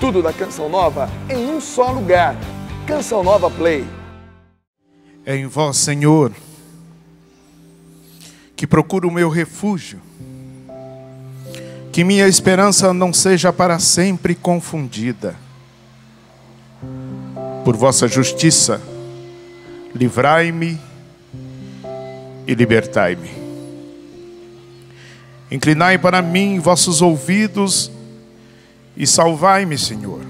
Tudo da Canção Nova em um só lugar. Canção Nova Play. É em vós, Senhor, que procuro o meu refúgio. Que minha esperança não seja para sempre confundida. Por vossa justiça, livrai-me e libertai-me. Inclinai para mim vossos ouvidos e salvai-me, Senhor.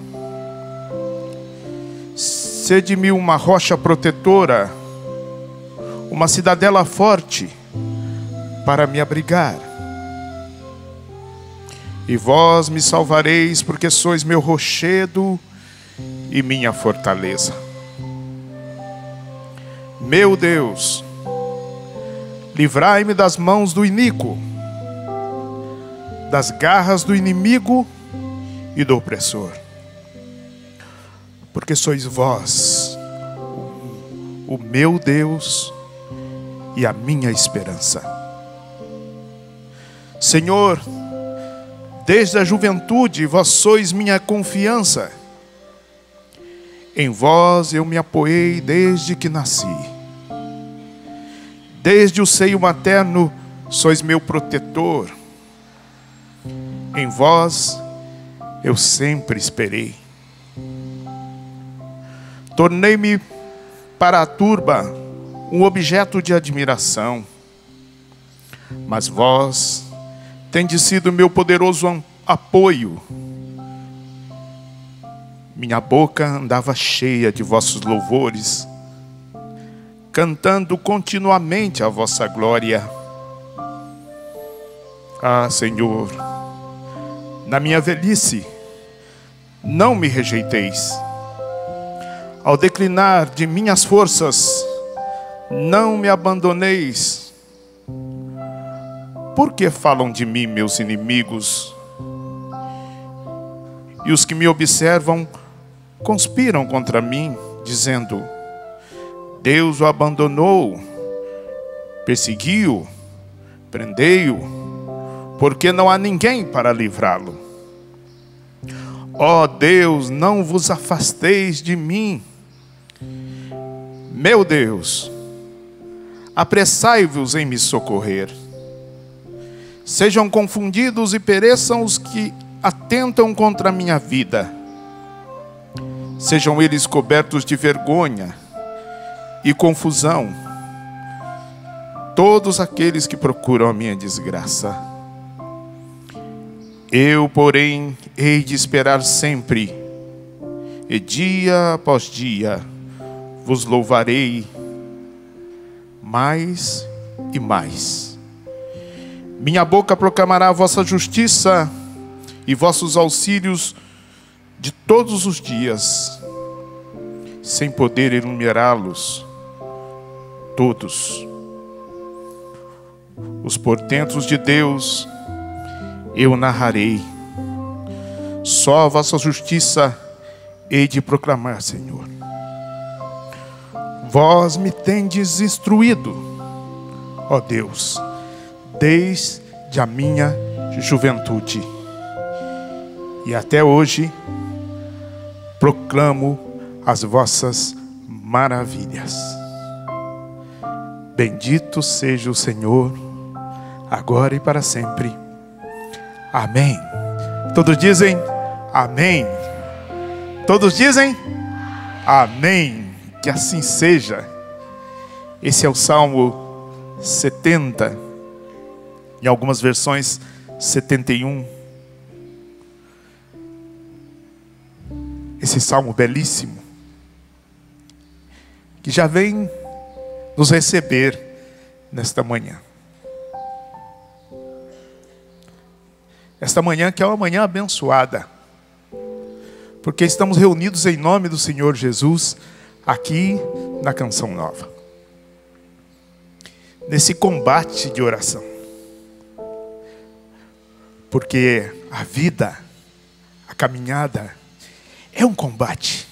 Sede-me uma rocha protetora, uma cidadela forte para me abrigar. E vós me salvareis, porque sois meu rochedo e minha fortaleza. Meu Deus, livrai-me das mãos do iníquo, das garras do inimigo e do opressor. Porque sois vós, o meu Deus e a minha esperança. Senhor, desde a juventude vós sois minha confiança. Em vós eu me apoiei desde que nasci. Desde o seio materno sois meu protetor. Em vós eu sempre esperei. Tornei-me para a turba um objeto de admiração. Mas vós tendes sido meu poderoso apoio. Minha boca andava cheia de vossos louvores, cantando continuamente a vossa glória. Ah, Senhor, na minha velhice, não me rejeiteis. Ao declinar de minhas forças, não me abandoneis. Por que falam de mim meus inimigos? E os que me observam conspiram contra mim, dizendo: Deus o abandonou, perseguiu, prendeu porque não há ninguém para livrá-lo. Ó oh Deus, não vos afasteis de mim. Meu Deus, apressai-vos em me socorrer. Sejam confundidos e pereçam os que atentam contra a minha vida. Sejam eles cobertos de vergonha e confusão, todos aqueles que procuram a minha desgraça. Eu, porém, hei de esperar sempre, e dia após dia vos louvarei mais e mais. Minha boca proclamará a vossa justiça e vossos auxílios de todos os dias, sem poder enumerá-los todos. Os portentos de Deus eu narrarei. Só a vossa justiça hei de proclamar, Senhor. Vós me tendes instruído, ó Deus, desde a minha juventude. E até hoje proclamo as vossas maravilhas. Bendito seja o Senhor, agora e para sempre. Amém. Todos dizem amém. Todos dizem amém. Que assim seja. Esse é o Salmo 70. Em algumas versões, 71. Esse salmo belíssimo. Que já vem nos receber nesta manhã. Esta manhã que é uma manhã abençoada. Porque estamos reunidos em nome do Senhor Jesus aqui na Canção Nova. Nesse combate de oração. Porque a vida, a caminhada é um combate.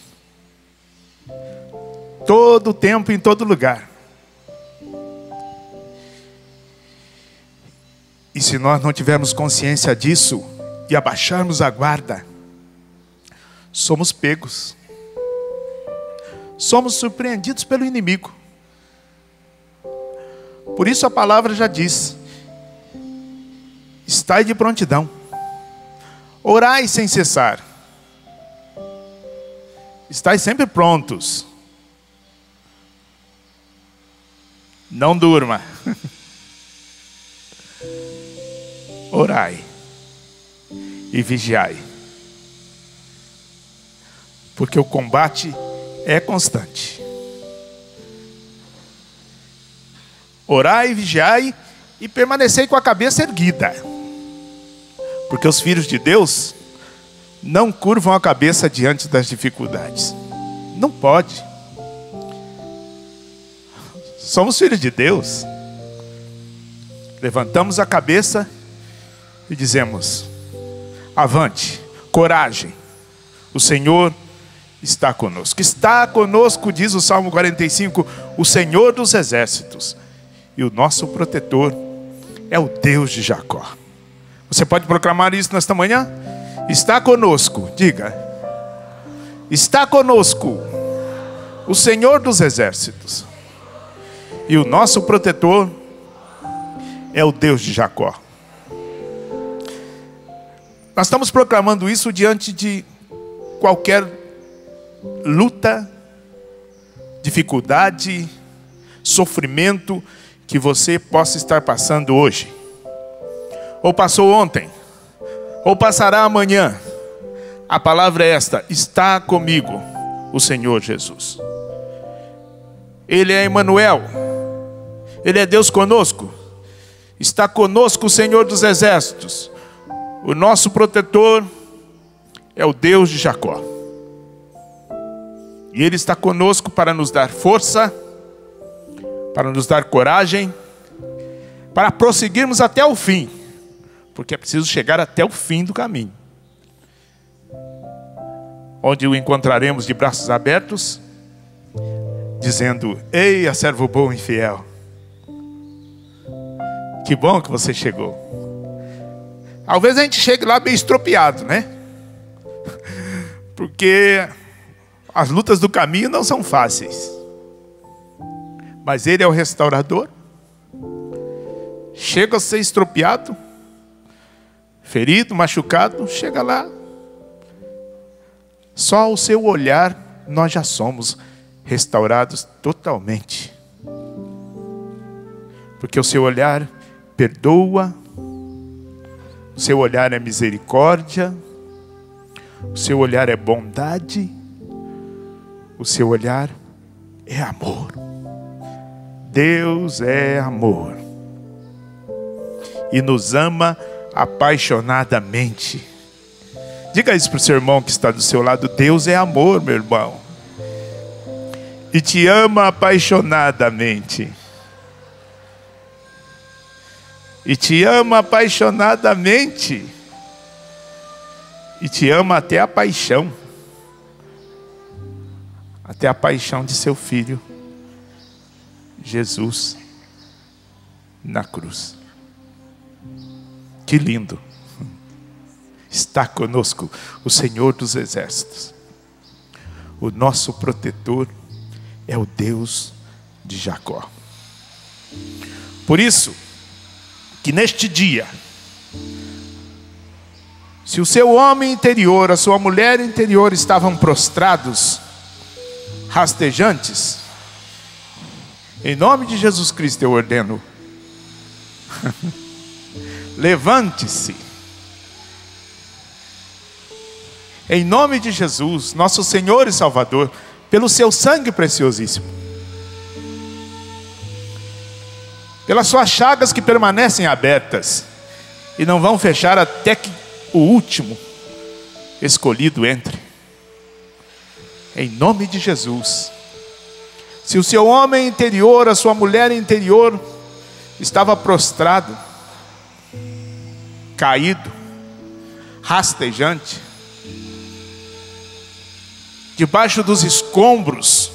Todo tempo, em todo lugar. E se nós não tivermos consciência disso e abaixarmos a guarda, somos pegos. Somos surpreendidos pelo inimigo. Por isso a palavra já diz: estai de prontidão, orai sem cessar, estai sempre prontos. Não durma. Orai e vigiai. Porque o combate é constante. Orai, vigiai e permanecei com a cabeça erguida. Porque os filhos de Deus não curvam a cabeça diante das dificuldades. Não pode. Somos filhos de Deus. Levantamos a cabeça e dizemos: Avante, coragem. O Senhor está conosco. Está conosco, diz o Salmo 45, o Senhor dos exércitos e o nosso protetor é o Deus de Jacó. Você pode proclamar isso nesta manhã? Está conosco, diga. Está conosco o Senhor dos exércitos. E o nosso protetor é o Deus de Jacó. Nós estamos proclamando isso diante de qualquer luta, dificuldade, sofrimento que você possa estar passando hoje, ou passou ontem, ou passará amanhã. A palavra é esta: está comigo o Senhor Jesus. Ele é Emmanuel. Ele é Deus conosco. Está conosco o Senhor dos exércitos. O nosso protetor é o Deus de Jacó. E ele está conosco para nos dar força para nos dar coragem, para prosseguirmos até o fim, porque é preciso chegar até o fim do caminho, onde o encontraremos de braços abertos, dizendo: Ei, servo bom e fiel, que bom que você chegou. Talvez a gente chegue lá bem estropiado, né? Porque as lutas do caminho não são fáceis mas Ele é o restaurador. Chega a ser estropiado, ferido, machucado, chega lá. Só ao seu olhar nós já somos restaurados totalmente. Porque o seu olhar perdoa, o seu olhar é misericórdia, o seu olhar é bondade, o seu olhar é amor. Deus é amor e nos ama apaixonadamente. Diga isso para o seu irmão que está do seu lado: Deus é amor, meu irmão, e te ama apaixonadamente. E te ama apaixonadamente. E te ama até a paixão até a paixão de seu filho. Jesus na cruz. Que lindo! Está conosco o Senhor dos Exércitos. O nosso protetor é o Deus de Jacó. Por isso, que neste dia, se o seu homem interior, a sua mulher interior estavam prostrados, rastejantes, em nome de Jesus Cristo eu ordeno. Levante-se. Em nome de Jesus, nosso Senhor e Salvador, pelo seu sangue preciosíssimo. Pelas suas chagas que permanecem abertas e não vão fechar até que o último escolhido entre. Em nome de Jesus se o seu homem interior, a sua mulher interior, estava prostrado, caído, rastejante, debaixo dos escombros,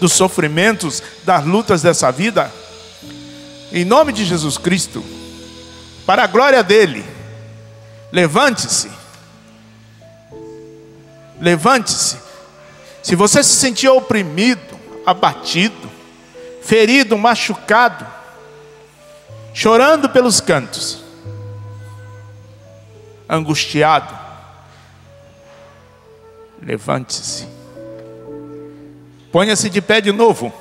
dos sofrimentos, das lutas dessa vida, em nome de Jesus Cristo, para a glória dele, levante-se, Levante-se. Se você se sentir oprimido, abatido, ferido, machucado, chorando pelos cantos, angustiado, levante-se. Ponha-se de pé de novo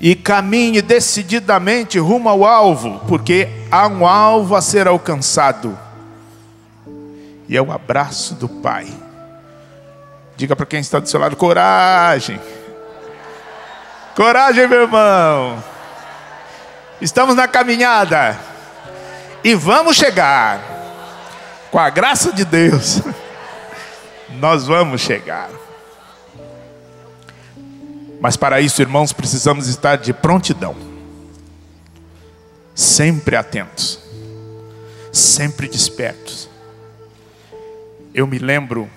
e caminhe decididamente rumo ao alvo, porque há um alvo a ser alcançado. E é o abraço do Pai. Diga para quem está do seu lado: coragem. Coragem, meu irmão. Estamos na caminhada. E vamos chegar. Com a graça de Deus. Nós vamos chegar. Mas para isso, irmãos, precisamos estar de prontidão, sempre atentos, sempre despertos. Eu me lembro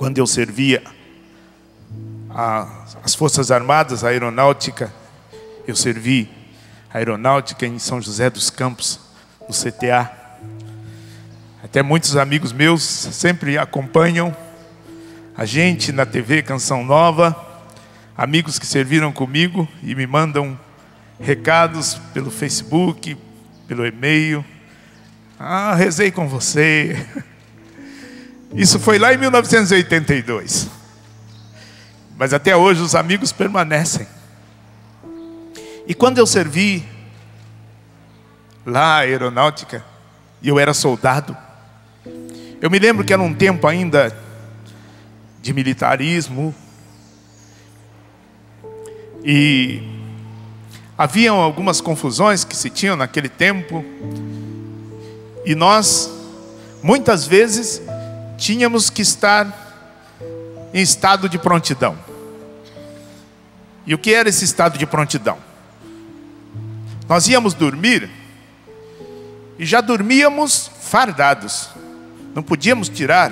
quando eu servia as Forças Armadas, a Aeronáutica, eu servi a Aeronáutica em São José dos Campos, no CTA. Até muitos amigos meus sempre acompanham a gente na TV Canção Nova amigos que serviram comigo e me mandam recados pelo Facebook, pelo e-mail. Ah, rezei com você. Isso foi lá em 1982. Mas até hoje os amigos permanecem. E quando eu servi lá a aeronáutica, e eu era soldado, eu me lembro que era um tempo ainda de militarismo, e haviam algumas confusões que se tinham naquele tempo. E nós, muitas vezes, tínhamos que estar em estado de prontidão. E o que era esse estado de prontidão? Nós íamos dormir e já dormíamos fardados. Não podíamos tirar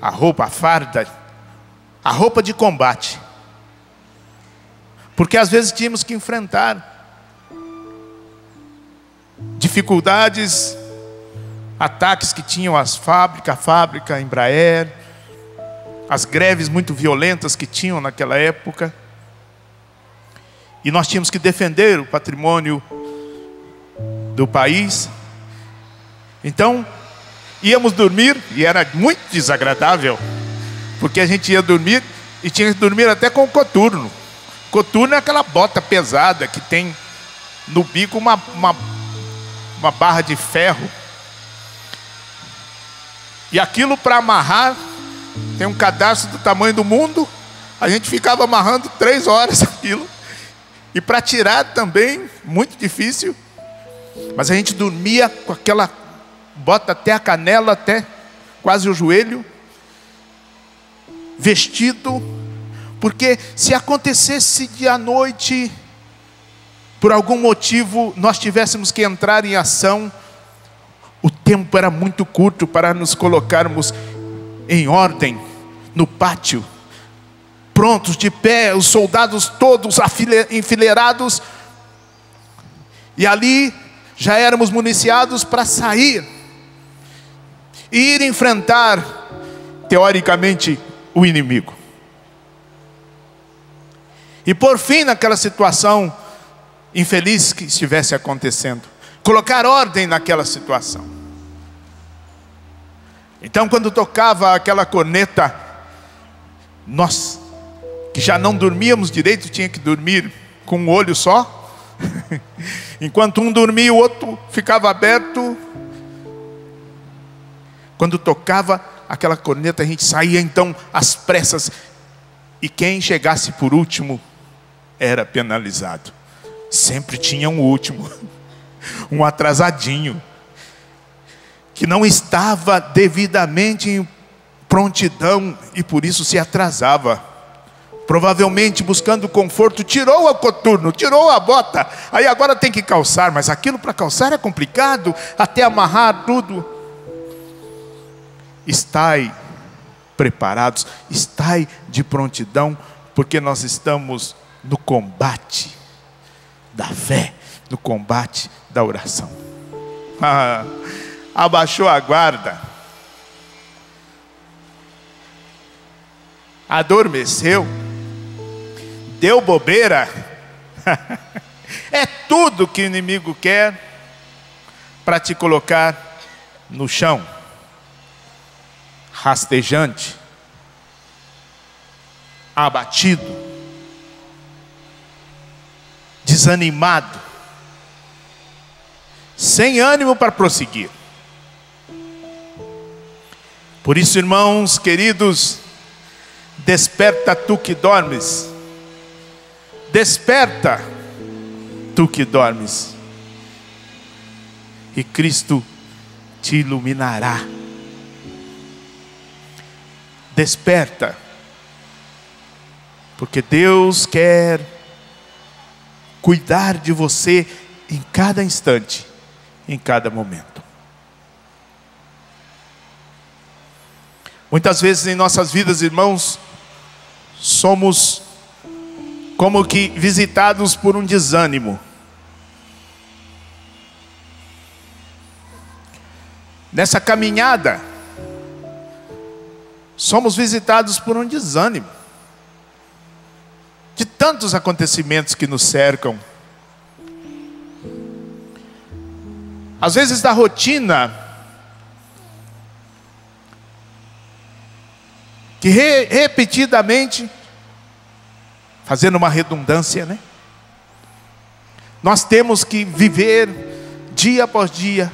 a roupa, a farda, a roupa de combate. Porque às vezes tínhamos que enfrentar dificuldades, ataques que tinham as fábricas, a fábrica, Embraer, as greves muito violentas que tinham naquela época. E nós tínhamos que defender o patrimônio do país. Então, íamos dormir, e era muito desagradável, porque a gente ia dormir e tinha que dormir até com o coturno. Coturno é aquela bota pesada que tem no bico uma, uma, uma barra de ferro. E aquilo para amarrar, tem um cadastro do tamanho do mundo, a gente ficava amarrando três horas aquilo. E para tirar também, muito difícil. Mas a gente dormia com aquela bota até a canela, até quase o joelho, vestido porque se acontecesse de à noite, por algum motivo, nós tivéssemos que entrar em ação, o tempo era muito curto para nos colocarmos em ordem no pátio, prontos de pé, os soldados todos enfileirados, e ali já éramos municiados para sair e ir enfrentar, teoricamente, o inimigo. E por fim, naquela situação infeliz que estivesse acontecendo, colocar ordem naquela situação. Então, quando tocava aquela corneta, nós, que já não dormíamos direito, tinha que dormir com um olho só. Enquanto um dormia, o outro ficava aberto. Quando tocava aquela corneta, a gente saía então às pressas. E quem chegasse por último era penalizado. Sempre tinha um último, um atrasadinho, que não estava devidamente em prontidão e por isso se atrasava. Provavelmente buscando conforto, tirou o coturno, tirou a bota, aí agora tem que calçar, mas aquilo para calçar é complicado, até amarrar tudo. Estai preparados, estai de prontidão, porque nós estamos no combate da fé, no combate da oração. Ah, abaixou a guarda. adormeceu, deu bobeira, é tudo que o inimigo quer para te colocar no chão, rastejante, abatido, desanimado, sem ânimo para prosseguir. Por isso, irmãos queridos, desperta tu que dormes, desperta tu que dormes, e Cristo te iluminará. Desperta, porque Deus quer cuidar de você em cada instante, em cada momento. Muitas vezes em nossas vidas, irmãos, somos como que visitados por um desânimo. Nessa caminhada, somos visitados por um desânimo de tantos acontecimentos que nos cercam. Às vezes da rotina, que re, repetidamente, fazendo uma redundância, né? Nós temos que viver dia após dia,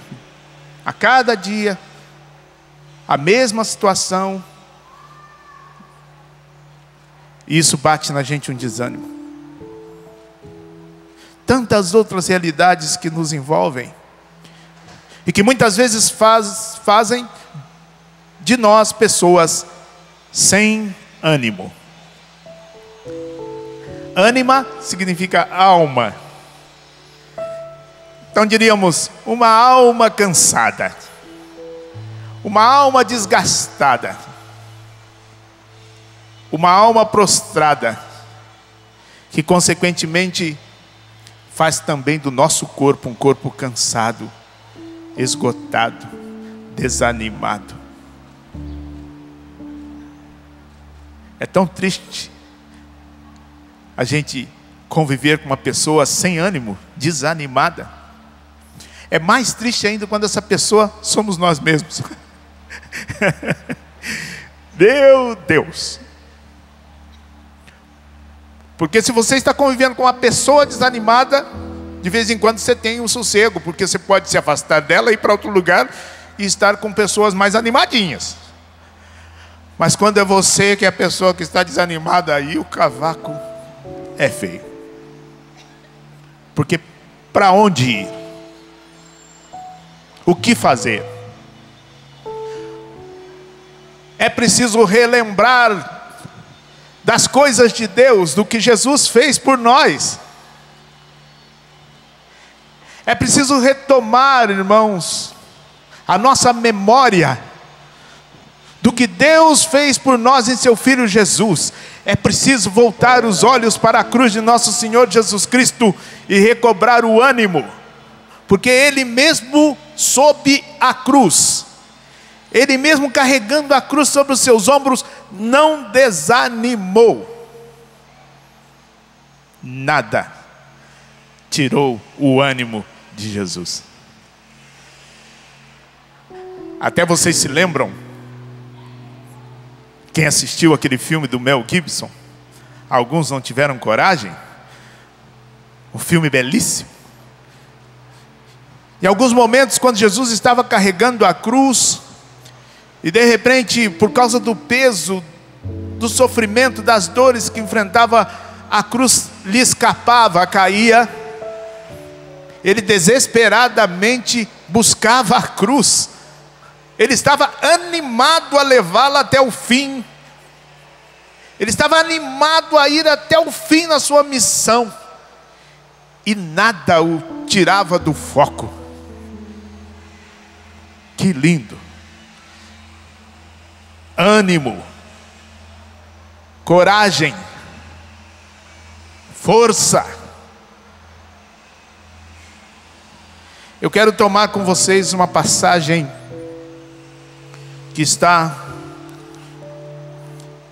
a cada dia, a mesma situação. E isso bate na gente um desânimo. Tantas outras realidades que nos envolvem e que muitas vezes faz, fazem de nós pessoas sem ânimo. Ânima significa alma. Então diríamos, uma alma cansada, uma alma desgastada, uma alma prostrada, que consequentemente faz também do nosso corpo um corpo cansado, esgotado, desanimado. É tão triste a gente conviver com uma pessoa sem ânimo, desanimada. É mais triste ainda quando essa pessoa somos nós mesmos. Meu Deus! Porque se você está convivendo com uma pessoa desanimada, de vez em quando você tem um sossego, porque você pode se afastar dela e ir para outro lugar e estar com pessoas mais animadinhas. Mas quando é você que é a pessoa que está desanimada, aí o cavaco é feio. Porque para onde ir? O que fazer? É preciso relembrar das coisas de Deus, do que Jesus fez por nós. É preciso retomar, irmãos, a nossa memória do que Deus fez por nós em seu Filho Jesus. É preciso voltar os olhos para a cruz de nosso Senhor Jesus Cristo e recobrar o ânimo, porque Ele mesmo sob a cruz, Ele mesmo carregando a cruz sobre os seus ombros, não desanimou. Nada tirou o ânimo de Jesus. Até vocês se lembram quem assistiu aquele filme do Mel Gibson? Alguns não tiveram coragem. Um filme belíssimo. Em alguns momentos, quando Jesus estava carregando a cruz, e de repente, por causa do peso, do sofrimento, das dores que enfrentava, a cruz lhe escapava, caía. Ele desesperadamente buscava a cruz. Ele estava animado a levá-la até o fim. Ele estava animado a ir até o fim na sua missão. E nada o tirava do foco. Que lindo. Ânimo. Coragem. Força. Eu quero tomar com vocês uma passagem que está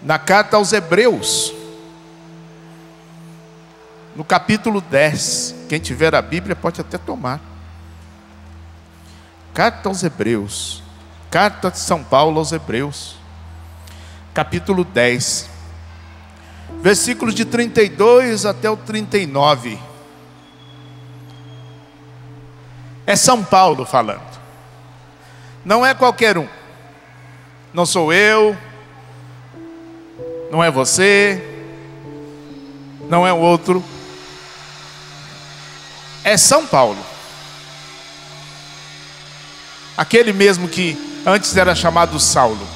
na carta aos Hebreus, no capítulo 10. Quem tiver a Bíblia pode até tomar. Carta aos Hebreus, carta de São Paulo aos Hebreus, capítulo 10, versículos de 32 até o 39. É São Paulo falando, não é qualquer um, não sou eu, não é você, não é o outro, é São Paulo. Aquele mesmo que antes era chamado Saulo.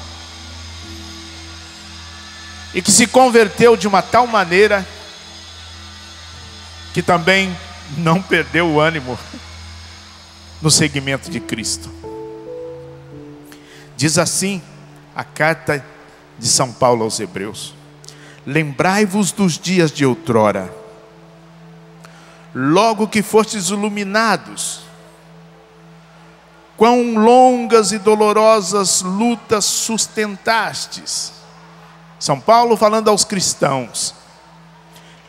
E que se converteu de uma tal maneira que também não perdeu o ânimo no seguimento de Cristo. Diz assim a carta de São Paulo aos Hebreus: Lembrai-vos dos dias de outrora, logo que fostes iluminados, quão longas e dolorosas lutas sustentastes. São Paulo falando aos cristãos.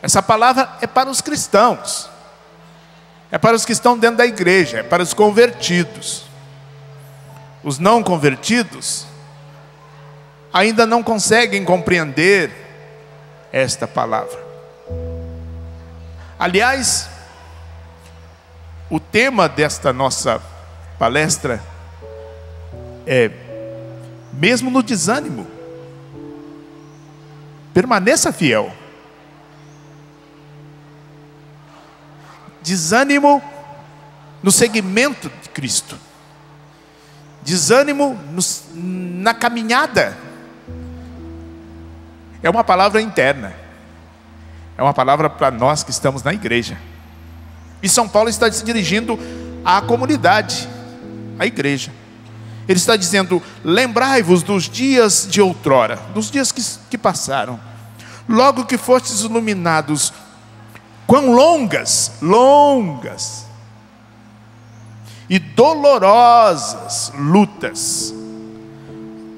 Essa palavra é para os cristãos, é para os que estão dentro da igreja, é para os convertidos. Os não convertidos ainda não conseguem compreender esta palavra. Aliás, o tema desta nossa palestra é mesmo no desânimo, permaneça fiel. Desânimo no segmento de Cristo, desânimo no, na caminhada, é uma palavra interna, é uma palavra para nós que estamos na igreja. E São Paulo está se dirigindo à comunidade, à igreja. Ele está dizendo: lembrai-vos dos dias de outrora, dos dias que, que passaram, logo que fostes iluminados, quão longas, longas e dolorosas lutas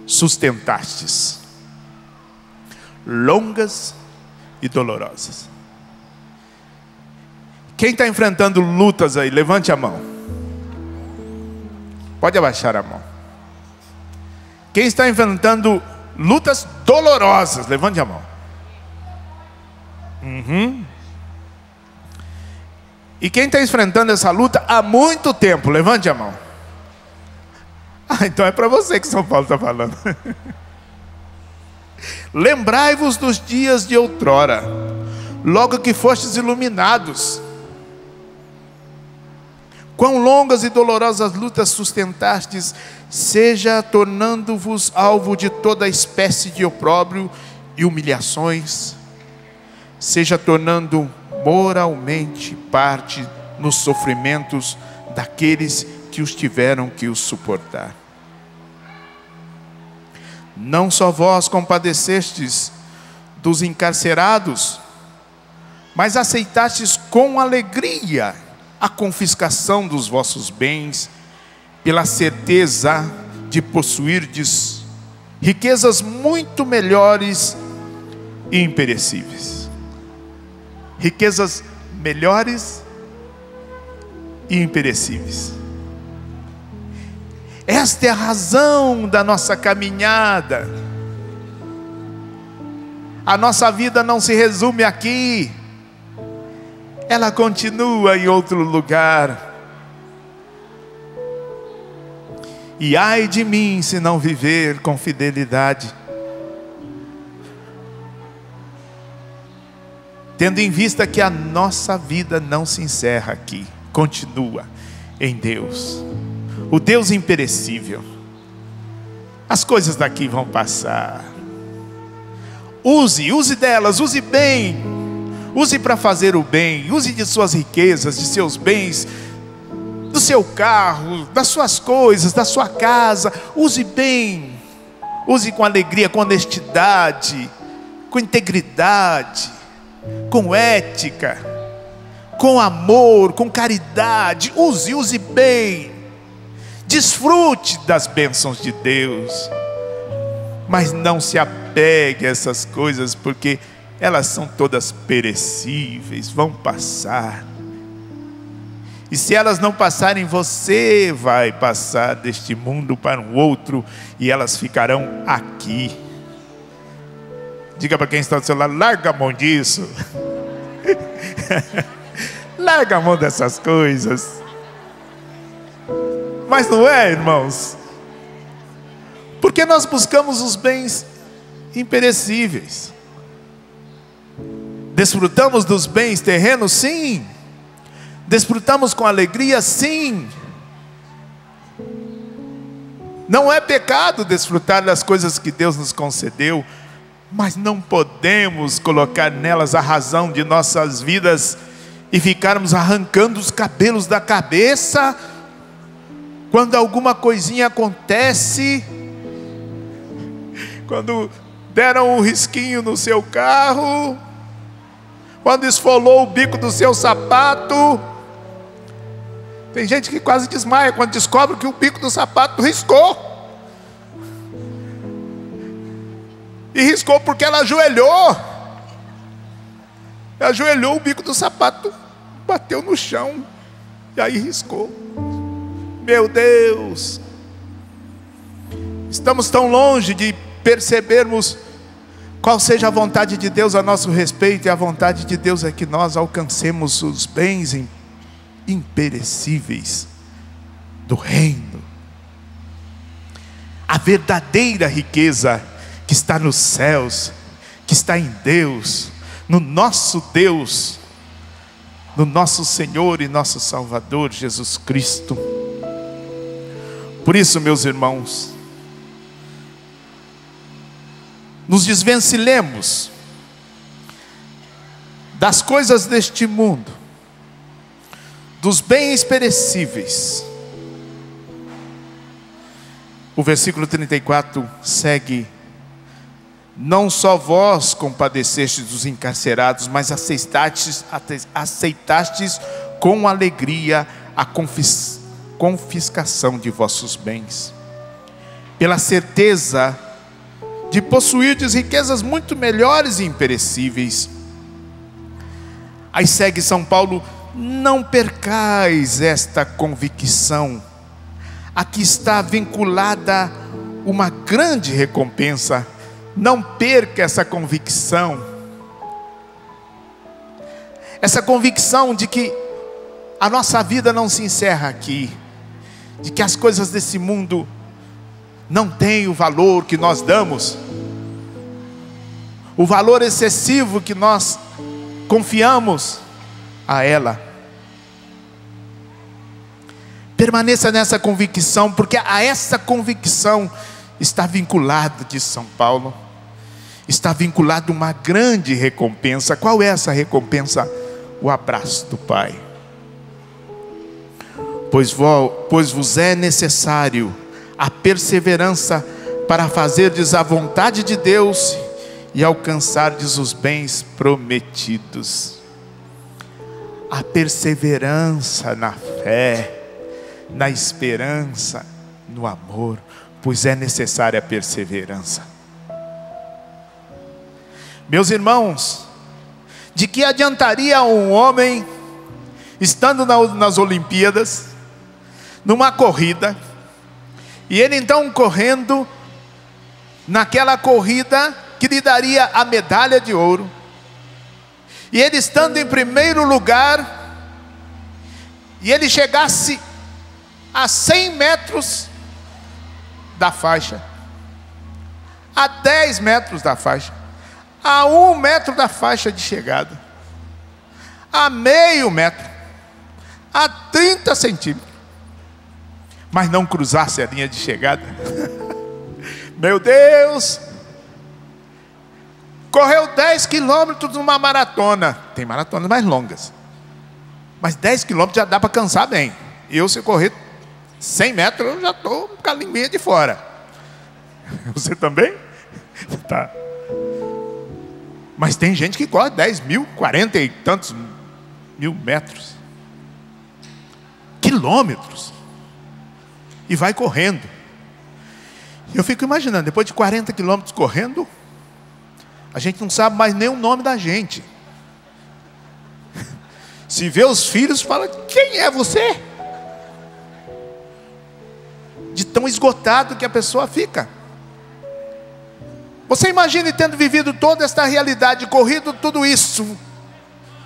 sustentastes, longas e dolorosas. Quem está enfrentando lutas aí, levante a mão. Pode abaixar a mão. Quem está enfrentando lutas dolorosas, levante a mão. Uhum. E quem está enfrentando essa luta há muito tempo, levante a mão. Ah, então é para você que São Paulo está falando. Lembrai-vos dos dias de outrora, logo que fostes iluminados Quão longas e dolorosas lutas sustentastes, seja tornando-vos alvo de toda espécie de opróbrio e humilhações, seja tornando moralmente parte nos sofrimentos daqueles que os tiveram que os suportar. Não só vós compadecestes dos encarcerados, mas aceitastes com alegria a confiscação dos vossos bens, pela certeza de possuirdes riquezas muito melhores e imperecíveis. Riquezas melhores e imperecíveis. Esta é a razão da nossa caminhada. A nossa vida não se resume aqui ela continua em outro lugar. E ai de mim se não viver com fidelidade. Tendo em vista que a nossa vida não se encerra aqui, continua em Deus, o Deus imperecível. As coisas daqui vão passar. Use, use delas, use bem Use para fazer o bem, use de suas riquezas, de seus bens, do seu carro, das suas coisas, da sua casa. Use bem, use com alegria, com honestidade, com integridade, com ética, com amor, com caridade. Use, use bem. Desfrute das bênçãos de Deus, mas não se apegue a essas coisas, porque elas são todas perecíveis, vão passar. E se elas não passarem, você vai passar deste mundo para um outro e elas ficarão aqui. Diga para quem está do seu lado: larga a mão disso. larga a mão dessas coisas. Mas não é, irmãos? Porque nós buscamos os bens imperecíveis. Desfrutamos dos bens terrenos? Sim. Desfrutamos com alegria? Sim. Não é pecado desfrutar das coisas que Deus nos concedeu, mas não podemos colocar nelas a razão de nossas vidas e ficarmos arrancando os cabelos da cabeça quando alguma coisinha acontece, quando deram um risquinho no seu carro, quando esfolou o bico do seu sapato, tem gente que quase desmaia quando descobre que o bico do sapato riscou. E riscou porque ela ajoelhou. Ela ajoelhou, o bico do sapato bateu no chão. E aí riscou. Meu Deus. Estamos tão longe de percebermos qual seja a vontade de Deus a nosso respeito, e a vontade de Deus é que nós alcancemos os bens imperecíveis do reino. A verdadeira riqueza que está nos céus, que está em Deus, no nosso Deus, no nosso Senhor e nosso Salvador Jesus Cristo. Por isso, meus irmãos, nos desvencilhemos das coisas deste mundo dos bens perecíveis. O versículo 34 segue: Não só vós compadecestes dos encarcerados, mas aceitastes, aceitastes com alegria a confis, confiscação de vossos bens, pela certeza de possuirdes riquezas muito melhores e imperecíveis. Aí segue São Paulo não percais esta convicção. Aqui está vinculada uma grande recompensa. Não perca essa convicção. Essa convicção de que a nossa vida não se encerra aqui, de que as coisas desse mundo não têm o valor que nós damos, o valor excessivo que nós confiamos a ela. Permaneça nessa convicção, porque a essa convicção está vinculada, de São Paulo, está vinculada uma grande recompensa. Qual é essa recompensa? O abraço do Pai. Pois, pois vos é necessário a perseverança para fazerdes a vontade de Deus e alcançardes os bens prometidos a perseverança na fé, na esperança, no amor, pois é necessária a perseverança. Meus irmãos, de que adiantaria um homem estando nas Olimpíadas, numa corrida, e ele então correndo naquela corrida que lhe daria a medalha de ouro, e ele estando em primeiro lugar, e ele chegasse a 100 metros da faixa, a 10 metros da faixa, a um metro da faixa de chegada, a meio metro, a 30 centímetros, mas não cruzasse a linha de chegada. Meu Deus, Correu 10 quilômetros numa maratona. Tem maratonas mais longas. Mas 10 quilômetros já dá para cansar bem. Eu, se correr 100 metros, eu já estou com a linguinha de fora. Você também? Tá. Mas tem gente que corre 10 mil, 40 e tantos mil metros. Quilômetros. E vai correndo. Eu fico imaginando, depois de 40 quilômetros correndo, A gente não sabe mais nem o nome da gente. Se vê os filhos, fala: Quem é você? De tão esgotado que a pessoa fica. Você imagine tendo vivido toda esta realidade, corrido tudo isso,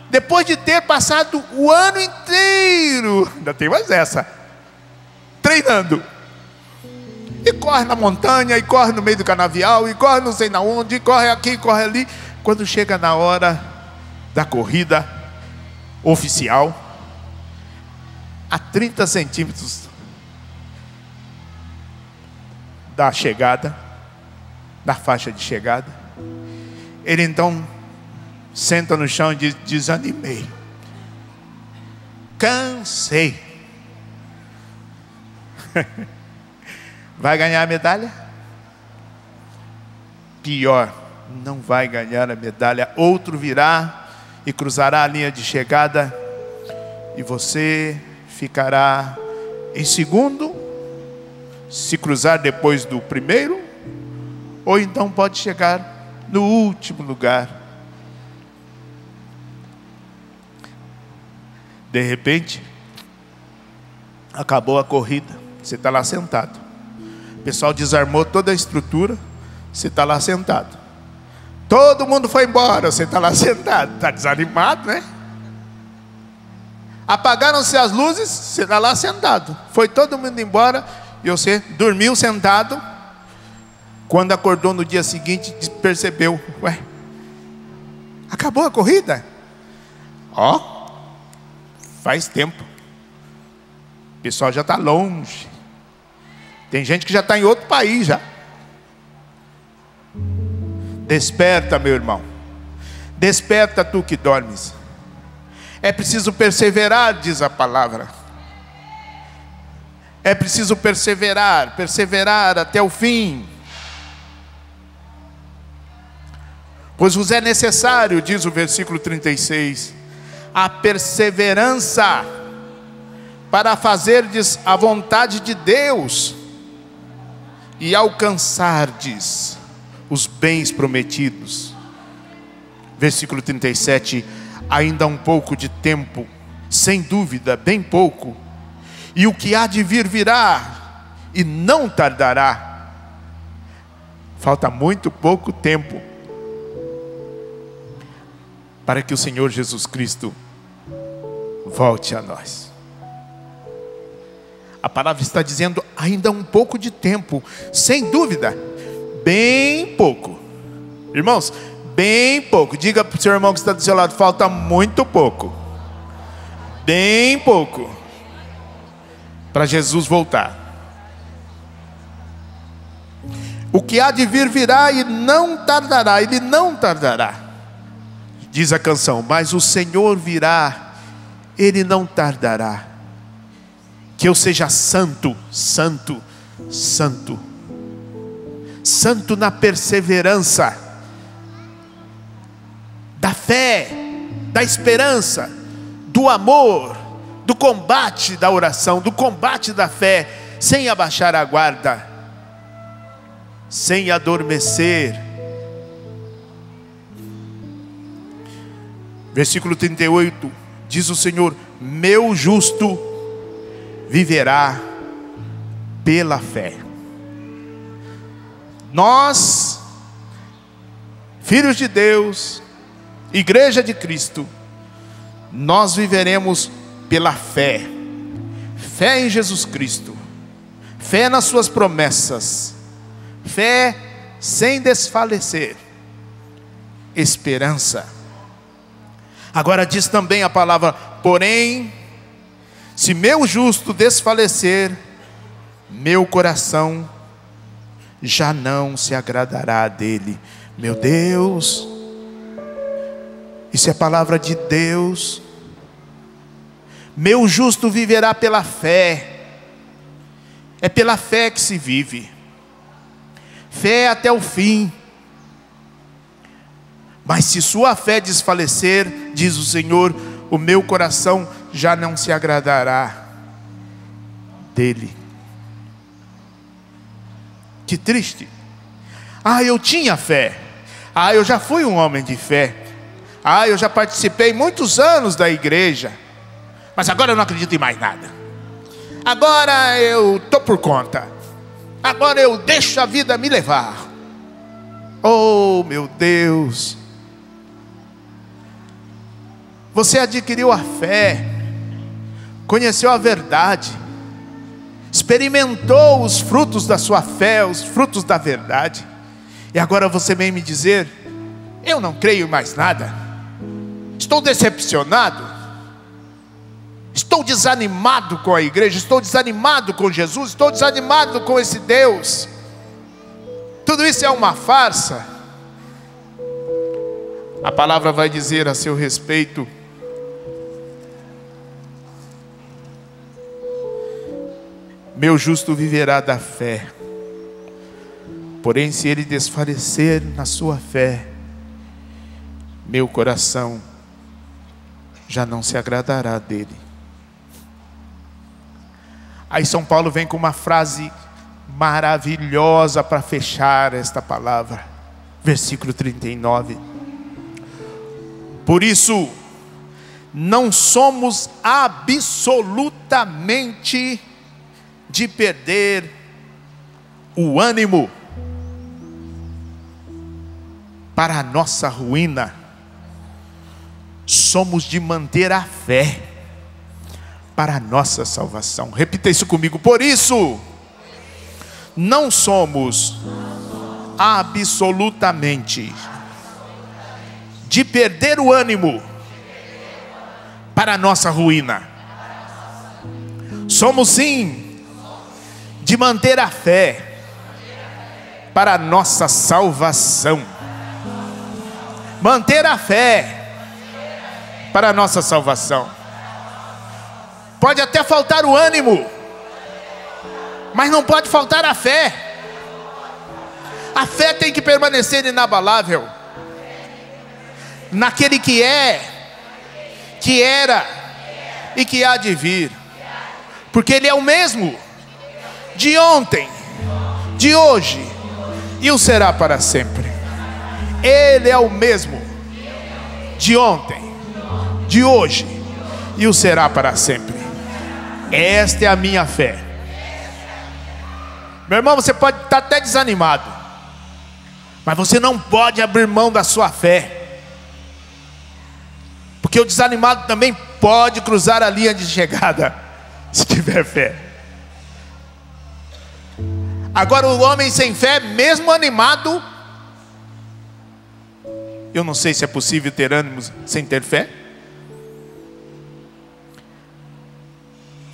depois de ter passado o ano inteiro, ainda tem mais essa, treinando. E corre na montanha, e corre no meio do canavial, e corre não sei na onde, e corre aqui, e corre ali. Quando chega na hora da corrida oficial, a 30 centímetros da chegada, da faixa de chegada, ele então senta no chão e diz: Desanimei, cansei. Vai ganhar a medalha? Pior, não vai ganhar a medalha. Outro virá e cruzará a linha de chegada, e você ficará em segundo, se cruzar depois do primeiro, ou então pode chegar no último lugar. De repente, acabou a corrida, você está lá sentado pessoal desarmou toda a estrutura, você está lá sentado. Todo mundo foi embora, você está lá sentado, está desanimado, né? Apagaram-se as luzes, você está lá sentado. Foi todo mundo embora e você dormiu sentado. Quando acordou no dia seguinte, percebeu: Ué, acabou a corrida? Ó, faz tempo. O pessoal já está longe. Tem gente que já está em outro país já. Desperta, meu irmão. Desperta tu que dormes. É preciso perseverar, diz a palavra. É preciso perseverar, perseverar até o fim. Pois vos é necessário, diz o versículo 36, a perseverança para fazerdes a vontade de Deus e alcançardes os bens prometidos. Versículo 37: Ainda um pouco de tempo, sem dúvida, bem pouco, e o que há de vir virá, e não tardará. Falta muito pouco tempo para que o Senhor Jesus Cristo volte a nós. A palavra está dizendo ainda um pouco de tempo, sem dúvida, bem pouco. Irmãos, bem pouco. Diga para o seu irmão que está do seu lado: falta muito pouco. Bem pouco. Para Jesus voltar. O que há de vir virá e não tardará, ele não tardará. Diz a canção, mas o Senhor virá, ele não tardará que eu seja santo, santo, santo. Santo na perseverança, da fé, da esperança, do amor, do combate da oração, do combate da fé, sem abaixar a guarda, sem adormecer. Versículo 38 diz o Senhor: Meu justo viverá pela fé. Nós, filhos de Deus, igreja de Cristo, nós viveremos pela fé. Fé em Jesus Cristo, fé nas Suas promessas, fé sem desfalecer, esperança. Agora diz também a palavra, porém, se meu justo desfalecer, meu coração já não se agradará dele. Meu Deus, isso é palavra de Deus. Meu justo viverá pela fé. É pela fé que se vive. Fé até o fim. Mas se sua fé desfalecer, diz o Senhor, o meu coração já não se agradará dele. Que triste. Ah, eu tinha fé. Ah, eu já fui um homem de fé. Ah, eu já participei muitos anos da igreja. Mas agora eu não acredito em mais nada. Agora eu tô por conta. Agora eu deixo a vida me levar. Oh, meu Deus. Você adquiriu a fé, conheceu a verdade, experimentou os frutos da sua fé, os frutos da verdade, e agora você vem me dizer: eu não creio mais nada, estou decepcionado, estou desanimado com a igreja, estou desanimado com Jesus, estou desanimado com esse Deus. Tudo isso é uma farsa. A palavra vai dizer a seu respeito Meu justo viverá da fé. Porém, se ele desfalecer na sua fé, meu coração já não se agradará dele. Aí São Paulo vem com uma frase maravilhosa para fechar esta palavra. Versículo 39. Por isso, não somos absolutamente de perder o ânimo para a nossa ruína, somos de manter a fé para a nossa salvação. Repita isso comigo. Por isso, não somos absolutamente de perder o ânimo para a nossa ruína. Somos sim de manter a fé para a nossa salvação. Manter a fé para a nossa salvação. Pode até faltar o ânimo, mas não pode faltar a fé. A fé tem que permanecer inabalável naquele que é, que era e que há de vir, porque Ele é o mesmo de ontem, de hoje e o será para sempre. Ele é o mesmo de ontem, de hoje e o será para sempre. Esta é a minha fé. Meu irmão, você pode estar até desanimado, mas você não pode abrir mão da sua fé. Porque o desanimado também pode cruzar a linha de chegada, se tiver fé. Agora, o homem sem fé, mesmo animado, eu não sei se é possível ter ânimo sem ter fé.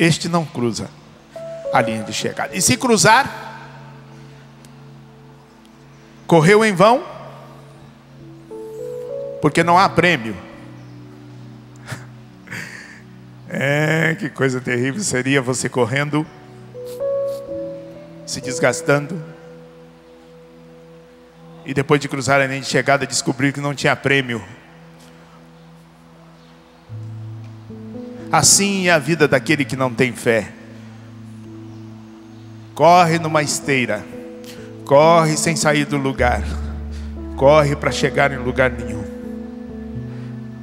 Este não cruza a linha de chegada. E se cruzar, correu em vão, porque não há prêmio. É, que coisa terrível seria você correndo se desgastando. E depois de cruzar a linha de chegada, descobrir que não tinha prêmio. Assim é a vida daquele que não tem fé. Corre numa esteira, corre sem sair do lugar, corre para chegar em lugar nenhum.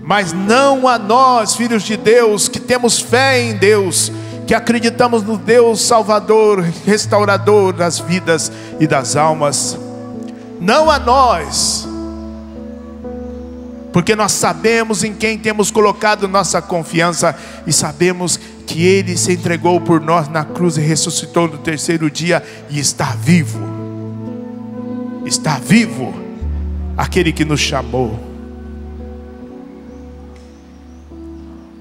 Mas não a nós, filhos de Deus, que temos fé em Deus, que acreditamos no Deus Salvador, restaurador das vidas e das almas, não a nós, porque nós sabemos em quem temos colocado nossa confiança e sabemos que Ele se entregou por nós na cruz e ressuscitou no terceiro dia e está vivo. Está vivo aquele que nos chamou.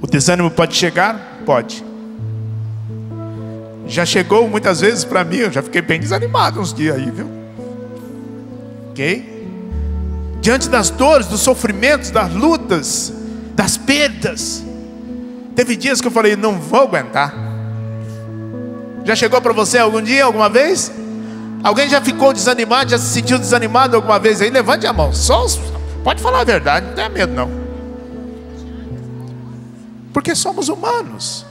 O desânimo pode chegar? Pode já chegou muitas vezes para mim, eu já fiquei bem desanimado uns dias aí, viu? Ok? Diante das dores, dos sofrimentos, das lutas, das perdas. Teve dias que eu falei, não vou aguentar. Já chegou para você algum dia, alguma vez? Alguém já ficou desanimado, já se sentiu desanimado alguma vez aí? Levante a mão. Só pode falar a verdade, não tenha medo não. Porque somos humanos.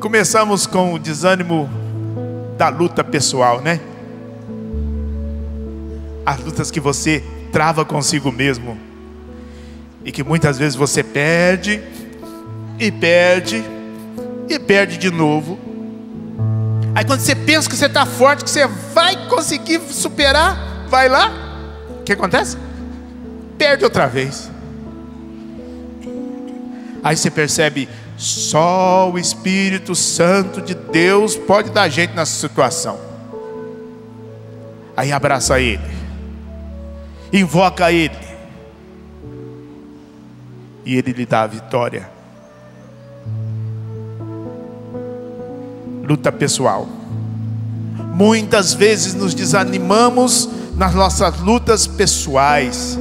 Começamos com o desânimo da luta pessoal, né? As lutas que você trava consigo mesmo e que muitas vezes você perde e perde e perde de novo. Aí quando você pensa que você está forte, que você vai conseguir superar, vai lá, o que acontece? Perde outra vez. Aí você percebe, só o Espírito Santo de Deus pode dar jeito nessa situação. Aí abraça Ele, invoca Ele, e Ele lhe dá a vitória. Luta pessoal. Muitas vezes nos desanimamos nas nossas lutas pessoais,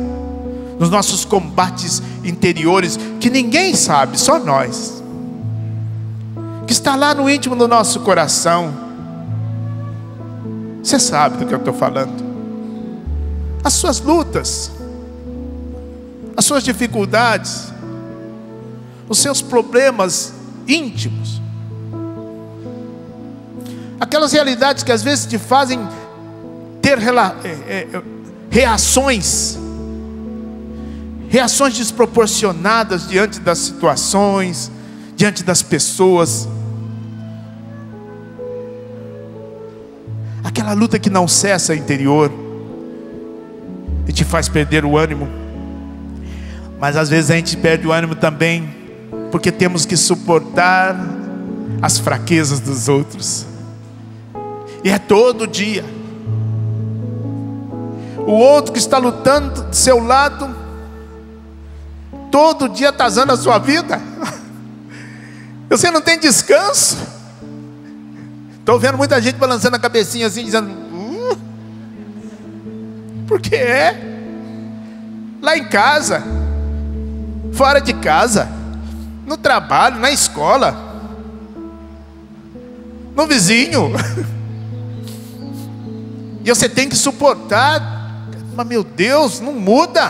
nos nossos combates interiores, que ninguém sabe, só nós, que está lá no íntimo do nosso coração. Você sabe do que eu estou falando. As suas lutas, as suas dificuldades, os seus problemas íntimos, aquelas realidades que às vezes te fazem ter é, é, reações, reações desproporcionadas diante das situações, diante das pessoas. Aquela luta que não cessa interior e te faz perder o ânimo. Mas às vezes a gente perde o ânimo também porque temos que suportar as fraquezas dos outros. E é todo dia. O outro que está lutando do seu lado, todo dia atazando a sua vida. Você não tem descanso. Estou vendo muita gente balançando a cabecinha assim, dizendo: Por que é? Lá em casa, fora de casa, no trabalho, na escola, no vizinho. E você tem que suportar. Mas meu Deus, não muda.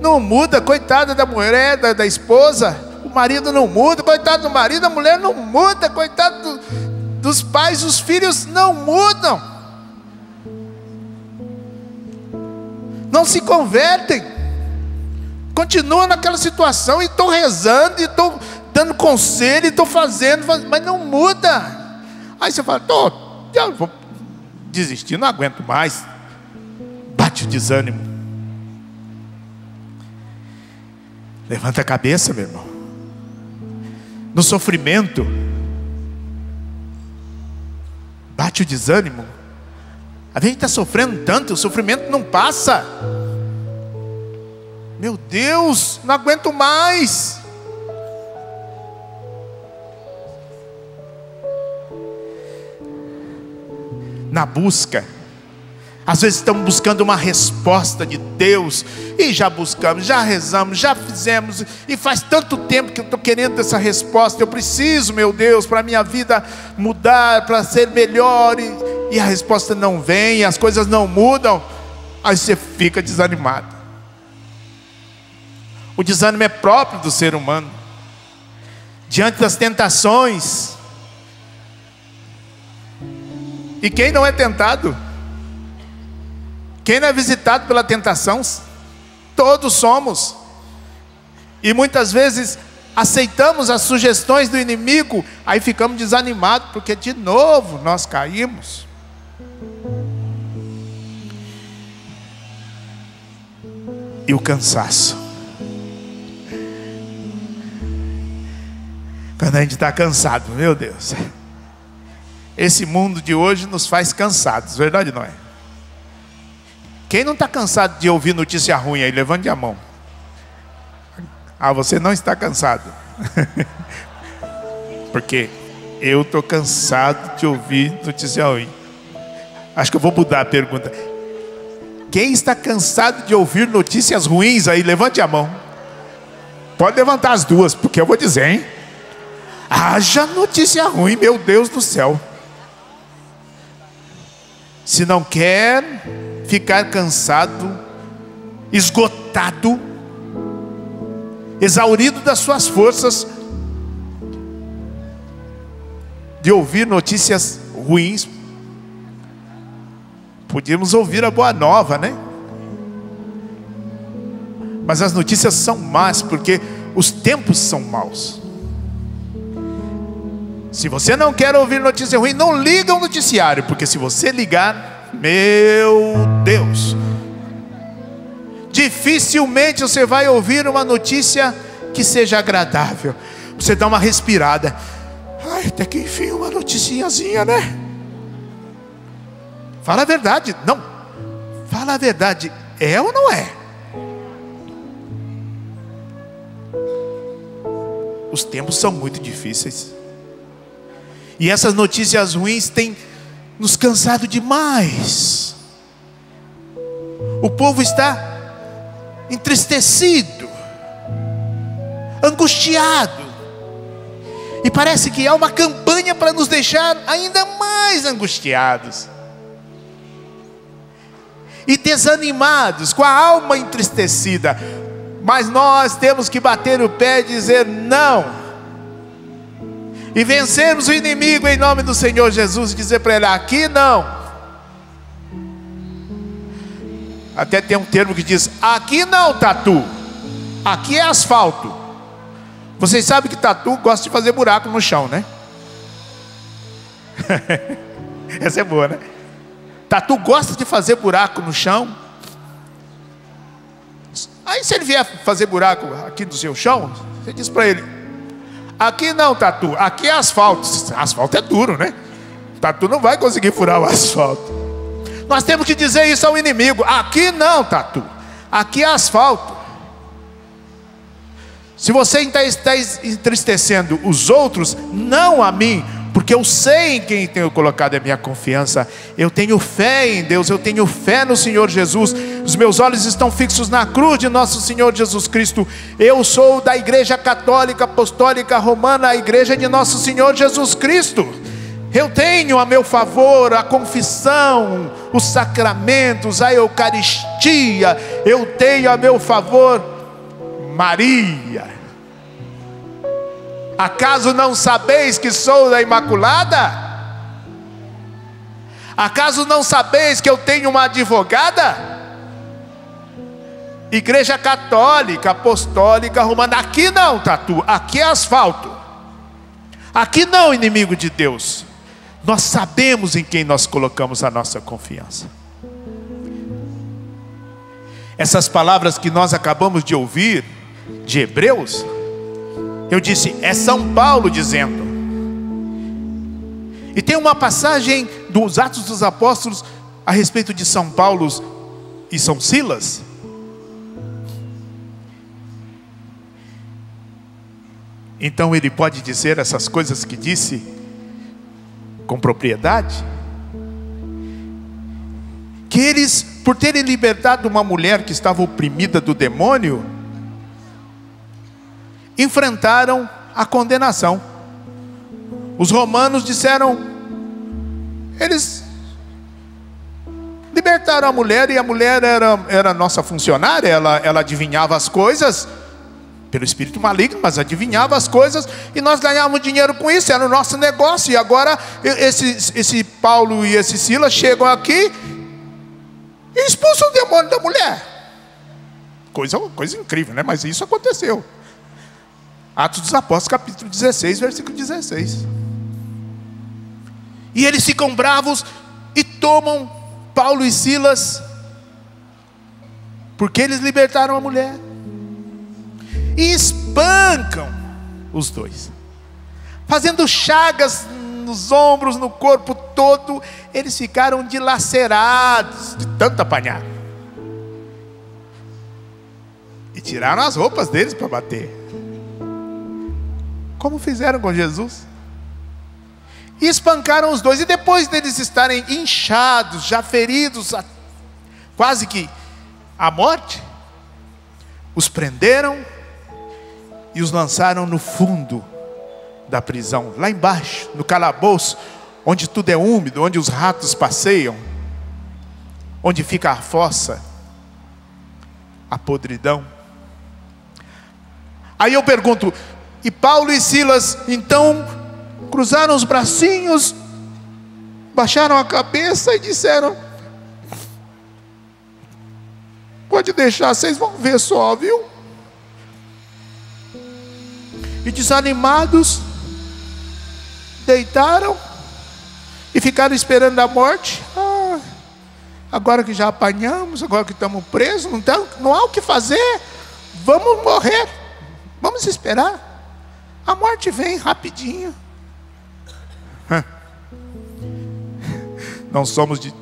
Não muda, coitada da mulher, da, da esposa. O marido não muda, coitado do marido, a mulher não muda, coitado do, dos pais, os filhos não mudam. Não se convertem. Continuam naquela situação e estão rezando, e estão dando conselho, e estão fazendo, mas não muda. Aí você fala, tô, eu vou desistir, não aguento mais. Bate o desânimo. Levanta a cabeça, meu irmão. No sofrimento, bate o desânimo. A gente está sofrendo tanto, o sofrimento não passa. Meu Deus, não aguento mais. na busca. Às vezes estamos buscando uma resposta de Deus e já buscamos, já rezamos, já fizemos e faz tanto tempo que eu estou querendo essa resposta. Eu preciso, meu Deus, para a minha vida mudar, para ser melhor e, e a resposta não vem, as coisas não mudam. Aí você fica desanimado. O desânimo é próprio do ser humano. Diante das tentações, e quem não é tentado? Quem não é visitado pela tentação? Todos somos. E muitas vezes aceitamos as sugestões do inimigo, aí ficamos desanimados, porque de novo nós caímos. E o cansaço. Quando a gente está cansado, meu Deus. Esse mundo de hoje nos faz cansados, verdade não é? Quem não está cansado de ouvir notícia ruim aí, levante a mão. Ah, você não está cansado. Porque eu estou cansado de ouvir notícia ruim. Acho que eu vou mudar a pergunta. Quem está cansado de ouvir notícias ruins aí, levante a mão. Pode levantar as duas, porque eu vou dizer, hein? Haja notícia ruim, meu Deus do céu. Se não quer ficar cansado, esgotado, exaurido das suas forças, de ouvir notícias ruins, Podíamos ouvir a boa nova, né? Mas as notícias são más porque os tempos são maus. Se você não quer ouvir notícia ruim, não liga o noticiário, porque se você ligar, meu Deus, dificilmente você vai ouvir uma notícia que seja agradável. Você dá uma respirada. Ai, até que enfim, uma noticiazinha, né? Fala a verdade. Não. Fala a verdade. É ou não é? Os tempos são muito difíceis. E essas notícias ruins têm nos cansado demais. O povo está entristecido, angustiado. E parece que há uma campanha para nos deixar ainda mais angustiados e desanimados, com a alma entristecida. Mas nós temos que bater o pé e dizer não. E vencermos o inimigo em nome do Senhor Jesus e dizer para ele: aqui não. Até tem um termo que diz: aqui não, tatu. Aqui é asfalto. Vocês sabem que tatu gosta de fazer buraco no chão, né? Essa é boa, né? Tatu gosta de fazer buraco no chão. Aí se ele vier fazer buraco aqui no seu chão, você diz para ele: Aqui não, tatu, aqui é asfalto. Asfalto é duro, né? Tatu não vai conseguir furar o asfalto. Nós temos que dizer isso ao inimigo: aqui não, tatu, aqui é asfalto. Se você está entristecendo os outros, não a mim, porque eu sei em quem tenho colocado a minha confiança. Eu tenho fé em Deus, eu tenho fé no Senhor Jesus. Os meus olhos estão fixos na cruz de nosso Senhor Jesus Cristo. Eu sou da Igreja Católica Apostólica Romana, a Igreja de nosso Senhor Jesus Cristo. Eu tenho a meu favor a confissão, os sacramentos, a Eucaristia. Eu tenho a meu favor Maria. Acaso não sabeis que sou da Imaculada? Acaso não sabeis que eu tenho uma advogada? Igreja católica, apostólica, romana. Aqui não, tatu, aqui é asfalto. Aqui não, inimigo de Deus. Nós sabemos em quem nós colocamos a nossa confiança. Essas palavras que nós acabamos de ouvir, de Hebreus, eu disse, é São Paulo dizendo. E tem uma passagem dos Atos dos Apóstolos a respeito de São Paulo e São Silas. Então ele pode dizer essas coisas que disse com propriedade? Que eles, por terem libertado uma mulher que estava oprimida do demônio, enfrentaram a condenação. Os romanos disseram, eles libertaram a mulher e a mulher era, era nossa funcionária, ela, ela adivinhava as coisas pelo espírito maligno, mas adivinhava as coisas e nós ganhávamos dinheiro com isso, era o nosso negócio. E agora esse, esse Paulo e esse Silas chegam aqui e expulsam o demônio da mulher. Coisa, coisa incrível, né? Mas isso aconteceu. Atos dos Apóstolos, capítulo 16, versículo 16. E eles ficam bravos e tomam Paulo e Silas, porque eles libertaram a mulher, e espancam os dois, fazendo chagas nos ombros, no corpo todo, eles ficaram dilacerados de tanto apanhar. E tiraram as roupas deles para bater como fizeram com Jesus. E espancaram os dois, e depois deles estarem inchados, já feridos, quase que à morte, os prenderam e os lançaram no fundo da prisão, lá embaixo, no calabouço, onde tudo é úmido, onde os ratos passeiam, onde fica a fossa, a podridão. Aí eu pergunto: e Paulo e Silas então cruzaram os bracinhos, baixaram a cabeça e disseram: Pode deixar, vocês vão ver só, viu? E desanimados, deitaram e ficaram esperando a morte. Ah, agora que já apanhamos, agora que estamos presos, não, tem, não há o que fazer, vamos morrer, vamos esperar. A morte vem rapidinho. Não somos de,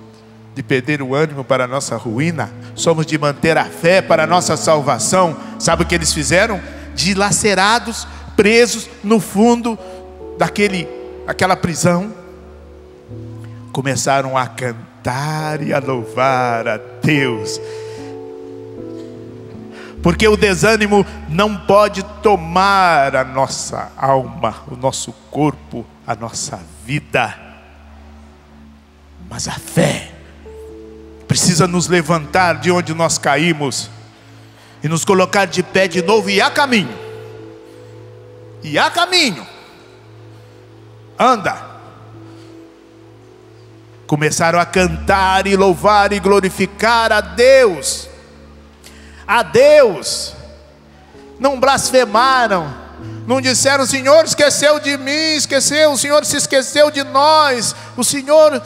de perder o ânimo para a nossa ruína, somos de manter a fé para a nossa salvação. Sabe o que eles fizeram? Dilacerados, presos no fundo daquele, aquela prisão, começaram a cantar e a louvar a Deus. Porque o desânimo não pode tomar a nossa alma, o nosso corpo, a nossa vida. Mas a fé precisa nos levantar de onde nós caímos e nos colocar de pé de novo e há caminho. E há caminho. Anda. Começaram a cantar e louvar e glorificar a Deus. A Deus. Não blasfemaram. Não disseram, Senhor esqueceu de mim, esqueceu, o Senhor se esqueceu de nós. O Senhor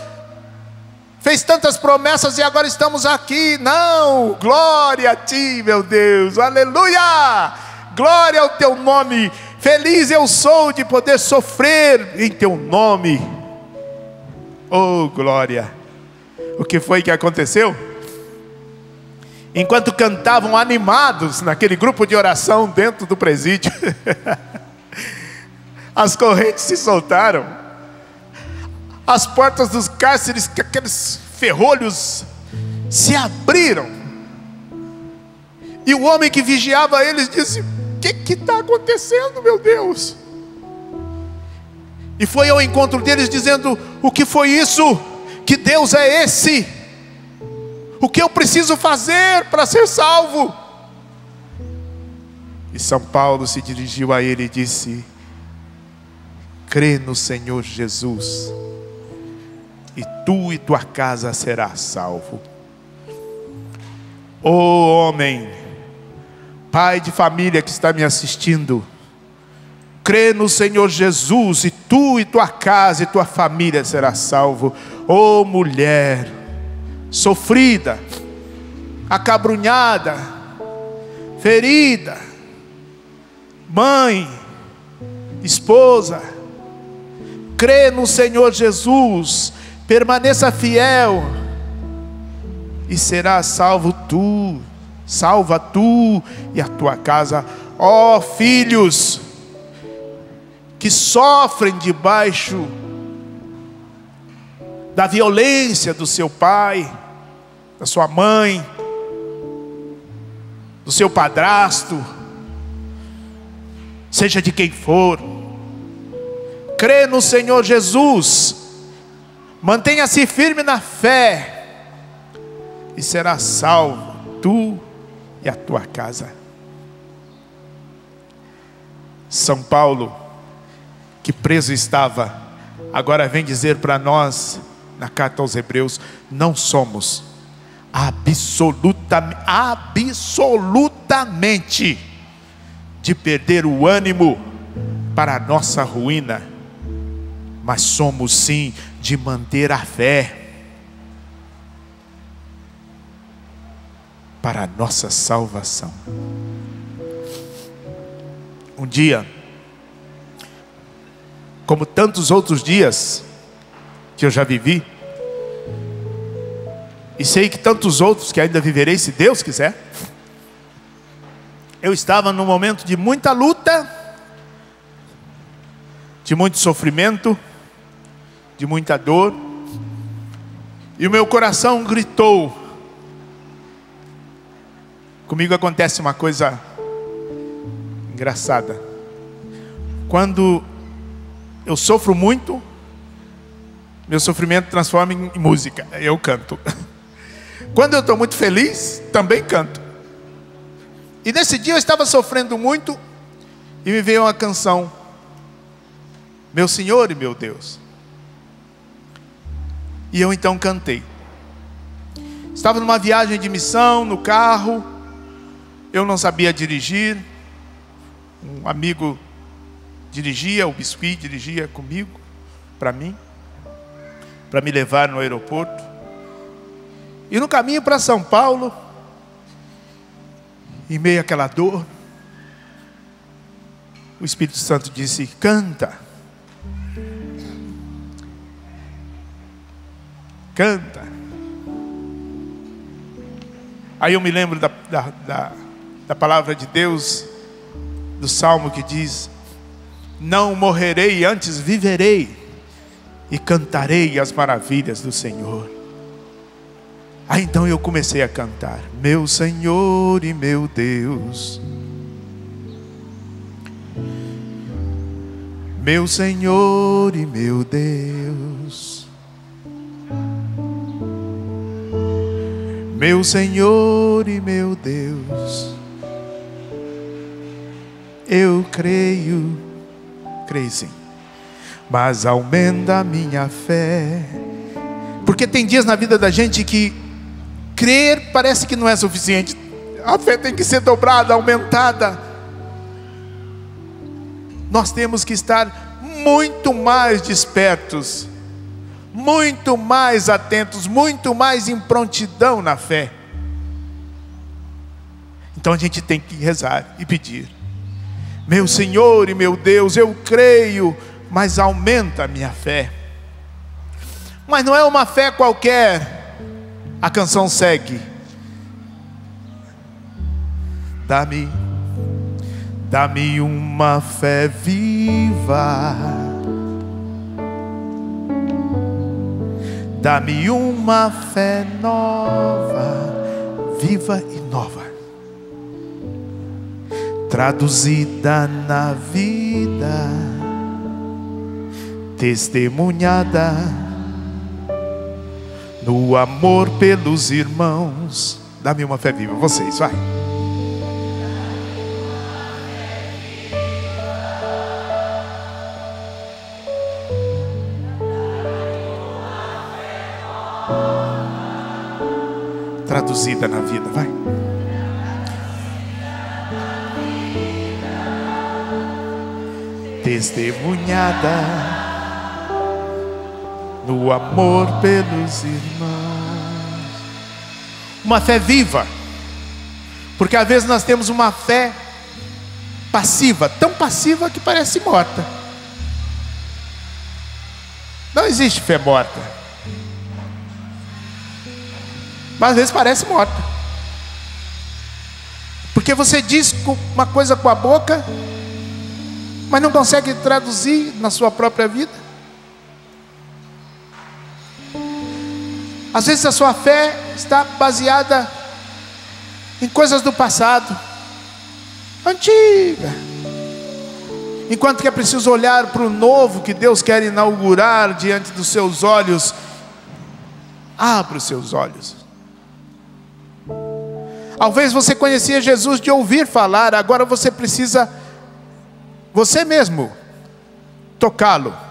fez tantas promessas e agora estamos aqui. Não, glória a ti, meu Deus, aleluia, glória ao teu nome. Feliz eu sou de poder sofrer em teu nome. Oh, glória. O que foi que aconteceu? Enquanto cantavam animados naquele grupo de oração dentro do presídio, as correntes se soltaram, as portas dos cárceres, aqueles ferrolhos, se abriram, e o homem que vigiava eles disse: que está acontecendo, meu Deus? E foi ao encontro deles dizendo: O que foi isso? Que Deus é esse? O que eu preciso fazer para ser salvo? E São Paulo se dirigiu a ele e disse: Crê no Senhor Jesus, e tu e tua casa serás salvo. Ô oh, homem, pai de família que está me assistindo, crê no Senhor Jesus e tu e tua casa e tua família será salvo. Ô oh, mulher sofrida, acabrunhada, ferida, mãe, esposa, crê no Senhor Jesus, permaneça fiel e será salvo tu salva tu e a tua casa, ó oh, filhos que sofrem debaixo da violência do seu pai, da sua mãe, do seu padrasto, seja de quem for, crê no Senhor Jesus, mantenha-se firme na fé e será salvo, tu e a tua casa. São Paulo, que preso estava, agora vem dizer para nós, na carta aos Hebreus: não somos absolutamente, de perder o ânimo para a nossa ruína, mas somos sim de manter a fé para a nossa salvação. Um dia, como tantos outros dias que eu já vivi, e sei que tantos outros que ainda viverei, se Deus quiser, eu estava num momento de muita luta, de muito sofrimento, de muita dor, e o meu coração gritou: Comigo acontece uma coisa engraçada. Quando eu sofro muito, meu sofrimento transforma em música, eu canto. Quando eu estou muito feliz, também canto. E nesse dia eu estava sofrendo muito e me veio uma canção, Meu Senhor e meu Deus. E eu então cantei. Estava numa viagem de missão no carro, eu não sabia dirigir, um amigo dirigia, o Biscuit dirigia comigo, para mim, para me levar no aeroporto. E no caminho para São Paulo, em meio àquela dor, o Espírito Santo disse: canta. Canta. Aí eu me lembro da, da, da, da palavra de Deus, do salmo que diz: Não morrerei, antes viverei, e cantarei as maravilhas do Senhor. Aí então eu comecei a cantar: Meu Senhor e meu Deus. Meu Senhor e meu Deus, meu Senhor e meu Deus, eu creio, creio sim, mas aumenta a minha fé, porque tem dias na vida da gente que crer parece que não é suficiente, a fé tem que ser dobrada, aumentada nós temos que estar muito mais despertos, muito mais atentos, muito mais em prontidão na fé. Então a gente tem que rezar e pedir: Meu Senhor e meu Deus, eu creio, mas aumenta a minha fé. Mas não é uma fé qualquer. A canção segue. Dá-me Dá-me uma fé viva. Dá-me uma fé nova, viva e nova, traduzida na vida, testemunhada no amor pelos irmãos. Dá-me uma fé viva, vocês, vai. traduzida na vida, vai. Testemunhada no amor pelos irmãos. Uma fé viva, porque às vezes nós temos uma fé passiva, tão passiva que parece morta. Não existe fé morta. Mas às vezes parece morta. Porque você diz uma coisa com a boca, mas não consegue traduzir na sua própria vida. Às vezes a sua fé está baseada em coisas do passado, antiga. Enquanto que é preciso olhar para o novo que Deus quer inaugurar diante dos seus olhos, abra os seus olhos. Talvez você conhecia Jesus de ouvir falar, agora você precisa, você mesmo, tocá-lo.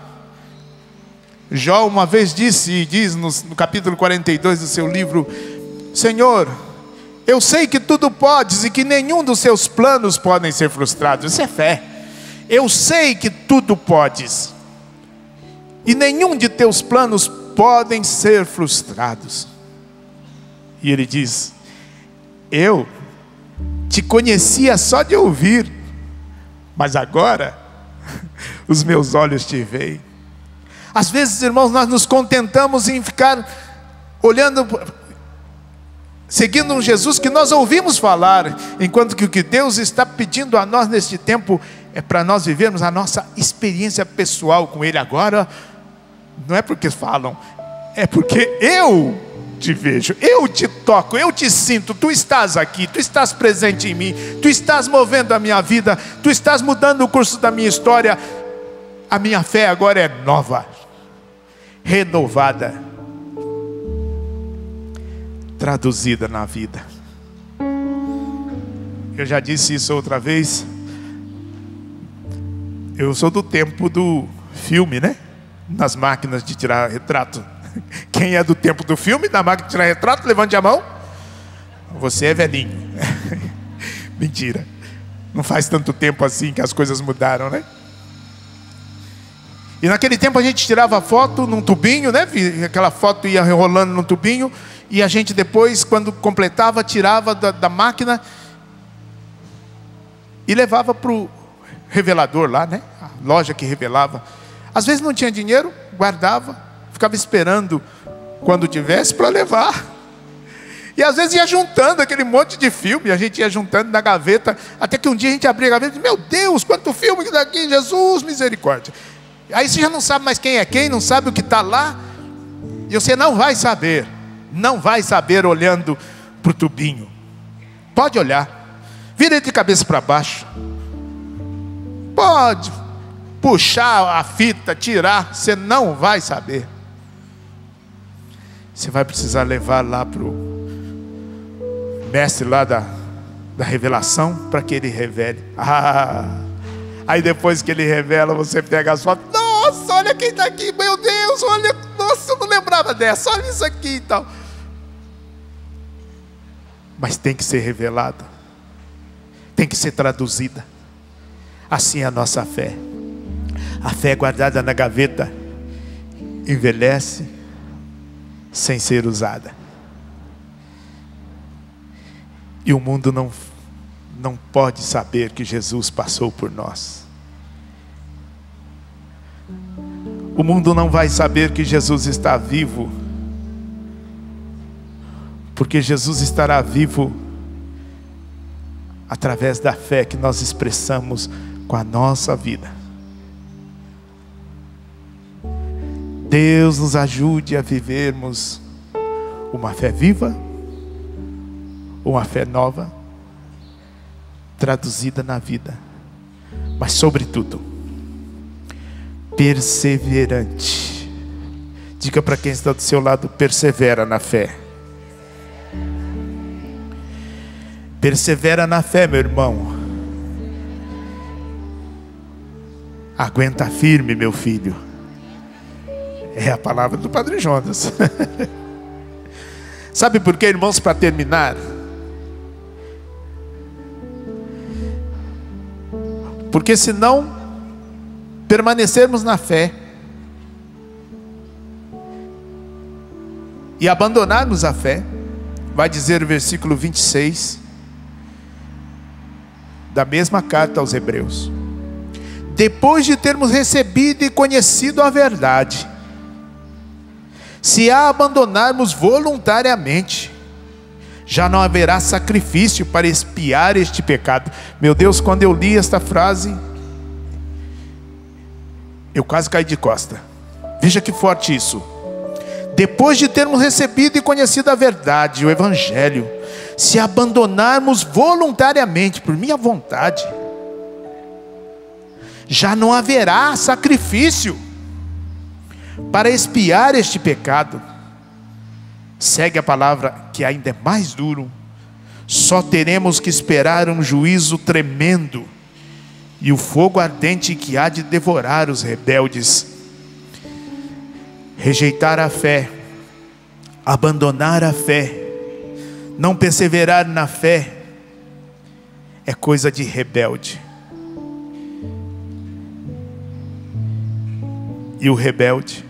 Jó uma vez disse, e diz no, no capítulo 42 do seu livro: Senhor, eu sei que tudo podes e que nenhum dos seus planos podem ser frustrados. Isso é fé. Eu sei que tudo podes e nenhum de teus planos podem ser frustrados. E ele diz: eu te conhecia só de ouvir, mas agora os meus olhos te veem. Às vezes, irmãos, nós nos contentamos em ficar olhando, seguindo um Jesus que nós ouvimos falar, enquanto que o que Deus está pedindo a nós neste tempo é para nós vivermos a nossa experiência pessoal com Ele agora. Não é porque falam, é porque eu te vejo, eu te toco, eu te sinto, tu estás aqui, tu estás presente em mim, tu estás movendo a minha vida, tu estás mudando o curso da minha história. A minha fé agora é nova, renovada, traduzida na vida. Eu já disse isso outra vez. Eu sou do tempo do filme, né? Nas máquinas de tirar retrato. Quem é do tempo do filme, da máquina de tirar retrato, levante a mão. Você é velhinho. Mentira. Não faz tanto tempo assim que as coisas mudaram, né? E naquele tempo a gente tirava foto num tubinho, né? Aquela foto ia rolando num tubinho. E a gente depois, quando completava, tirava da, da máquina e levava para o revelador lá, né? A loja que revelava. Às vezes não tinha dinheiro, guardava, ficava esperando quando tivesse para levar. E às vezes ia juntando aquele monte de filme, a gente ia juntando na gaveta, até que um dia a gente abria a gaveta e meu Deus, quanto filme que daqui, Jesus, misericórdia. Aí você já não sabe mais quem é quem, não sabe o que está lá, e você não vai saber, não vai saber olhando para o tubinho. Pode olhar, vira de cabeça para baixo, pode puxar a fita, tirar, você não vai saber. Você vai precisar levar lá para o mestre lá da, da revelação para que ele revele. Ah, aí depois que ele revela, você pega as fotos. Nossa, olha quem está aqui, meu Deus, olha, nossa, eu não lembrava dessa, olha isso aqui e tal. Mas tem que ser revelada, tem que ser traduzida. Assim é a nossa fé. A fé guardada na gaveta envelhece sem ser usada. E o mundo não, não pode saber que Jesus passou por nós. O mundo não vai saber que Jesus está vivo, porque Jesus estará vivo através da fé que nós expressamos com a nossa vida. Deus nos ajude a vivermos uma fé viva, uma fé nova, traduzida na vida, mas, sobretudo, perseverante. Diga para quem está do seu lado: persevera na fé. Persevera na fé, meu irmão. Aguenta firme, meu filho. É a palavra do Padre Jonas. Sabe por quê, irmãos, para terminar? Porque se não permanecermos na fé e abandonarmos a fé, vai dizer o versículo 26 da mesma carta aos Hebreus. Depois de termos recebido e conhecido a verdade, se a abandonarmos voluntariamente, já não haverá sacrifício para expiar este pecado. Meu Deus, quando eu li esta frase, eu quase caí de costa. Veja que forte isso. Depois de termos recebido e conhecido a verdade, o Evangelho, se abandonarmos voluntariamente, por minha vontade, já não haverá sacrifício para expiar este pecado, segue a palavra que ainda é mais duro, só teremos que esperar um juízo tremendo e o fogo ardente que há de devorar os rebeldes. Rejeitar a fé, abandonar a fé, não perseverar na fé, é coisa de rebelde. E o rebelde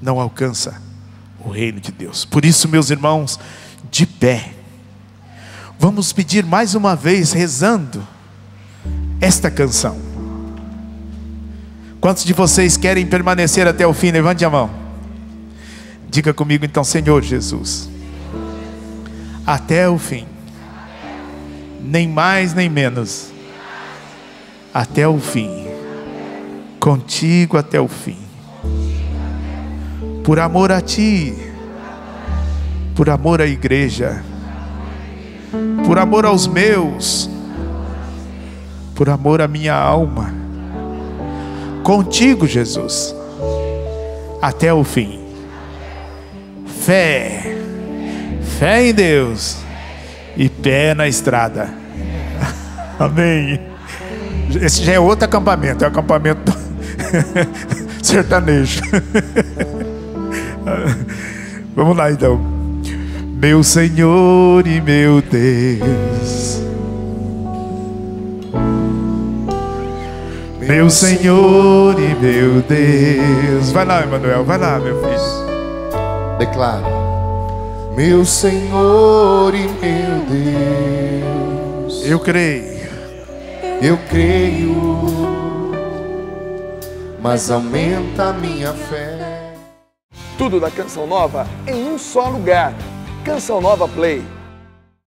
não alcança o reino de Deus. Por isso, meus irmãos, de pé, vamos pedir mais uma vez, rezando esta canção. Quantos de vocês querem permanecer até o fim? Levante a mão. Diga comigo então, Senhor Jesus, até o fim, nem mais nem menos, até o fim contigo até o fim. Por amor a ti, por amor à igreja, por amor aos meus, por amor à minha alma. Contigo, Jesus, até o fim. Fé, fé em Deus e pé na estrada. Amém. Esse já é outro acampamento, é o acampamento sertanejo. Vamos lá então. Meu Senhor e meu Deus. Meu Senhor e meu Deus. Vai lá, Emanuel, vai lá, meu filho. Declara. Meu Senhor e meu Deus. Eu creio. Eu creio. Mas aumenta a minha fé. Tudo da Canção Nova em um só lugar. Canção Nova Play.